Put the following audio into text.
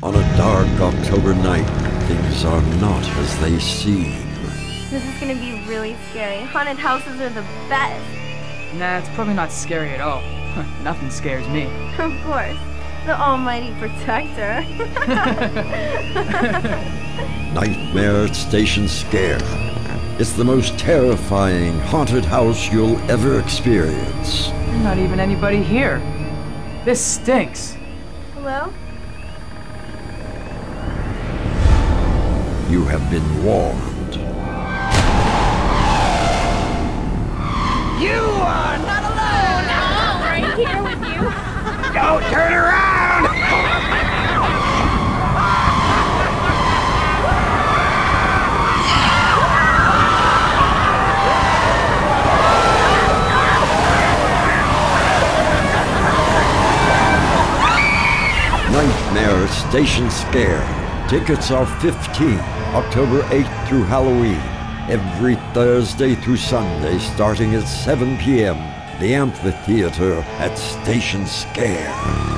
On a dark October night, things are not as they seem. This is gonna be really scary. Haunted houses are the best. Nah, it's probably not scary at all. Nothing scares me. Of course. The almighty protector. Nightmare Station Scare. It's the most terrifying haunted house you'll ever experience. There's not even anybody here. This stinks. Hello? You have been warned. You are not alone! I'm right here with you. Don't turn around! Nightmare Station Scare. Tickets are 15, October 8th through Halloween. Every Thursday through Sunday starting at 7 p.m. The Amphitheater at Station Scare.